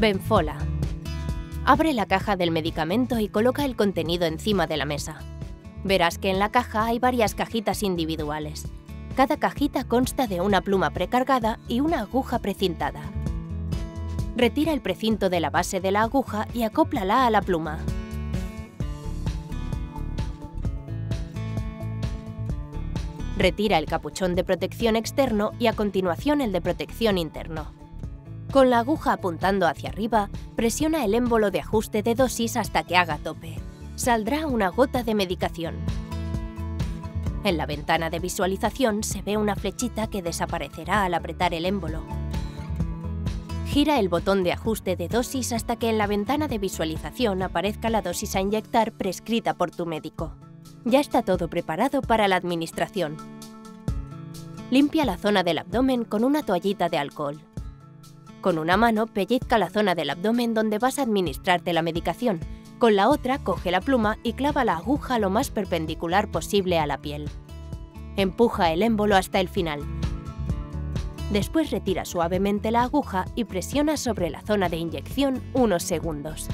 Benfola. Abre la caja del medicamento y coloca el contenido encima de la mesa. Verás que en la caja hay varias cajitas individuales. Cada cajita consta de una pluma precargada y una aguja precintada. Retira el precinto de la base de la aguja y acóplala a la pluma. Retira el capuchón de protección externo y a continuación el de protección interno. Con la aguja apuntando hacia arriba, presiona el émbolo de ajuste de dosis hasta que haga tope. Saldrá una gota de medicación. En la ventana de visualización se ve una flechita que desaparecerá al apretar el émbolo. Gira el botón de ajuste de dosis hasta que en la ventana de visualización aparezca la dosis a inyectar prescrita por tu médico. Ya está todo preparado para la administración. Limpia la zona del abdomen con una toallita de alcohol. Con una mano pellizca la zona del abdomen donde vas a administrarte la medicación. Con la otra coge la pluma y clava la aguja lo más perpendicular posible a la piel. Empuja el émbolo hasta el final. Después retira suavemente la aguja y presiona sobre la zona de inyección unos segundos.